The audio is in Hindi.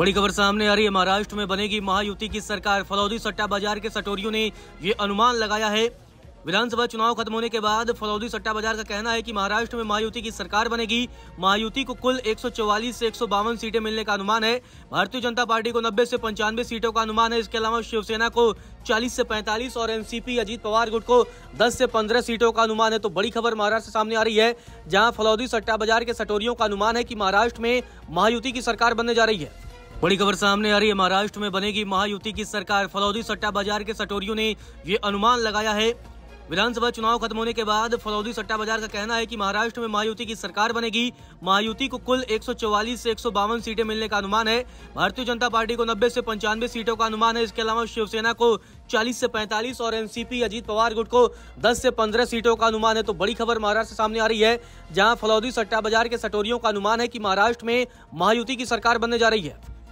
बड़ी खबर सामने आ रही है। महाराष्ट्र में बनेगी महायुति की सरकार। फलौदी सट्टा बाज़ार के सटोरियों ने ये अनुमान लगाया है। विधानसभा चुनाव खत्म होने के बाद फलौदी सट्टा बाज़ार का कहना है कि महाराष्ट्र में महायुति की सरकार बनेगी। महायुति को कुल 144 से एक सौ बावन सीटें मिलने का अनुमान है। भारतीय जनता पार्टी को 90 से पंचानवे सीटों का अनुमान है। इसके अलावा शिवसेना को 40 से 45 और एनसीपी अजीत पवार गुट को 10 से 15 सीटों का अनुमान है। तो बड़ी खबर महाराष्ट्र से सामने आ रही है, जहाँ फलौदी सट्टा बाज़ार के सटोरियों का अनुमान है की महाराष्ट्र में महायुति की सरकार बनने जा रही है। बड़ी खबर सामने आ रही है। महाराष्ट्र में बनेगी महायुति की सरकार। फलौदी सट्टा बाज़ार के सटोरियों ने ये अनुमान लगाया है। विधानसभा चुनाव खत्म होने के बाद फलौदी सट्टा बाज़ार का कहना है कि महाराष्ट्र में महायुति की सरकार बनेगी। महायुति को कुल 144 से एक सौ बावन सीटें मिलने का अनुमान है। भारतीय जनता पार्टी को 90 से पंचानवे सीटों का अनुमान है। इसके अलावा शिवसेना को 40 से 45 और एनसीपी अजीत पवार गुट को 10 से 15 सीटों का अनुमान है। तो बड़ी खबर महाराष्ट्र सामने आ रही है, जहाँ फलौदी सट्टा बाज़ार के सटोरियों का अनुमान है की महाराष्ट्र में महायुति की सरकार बनने जा रही है।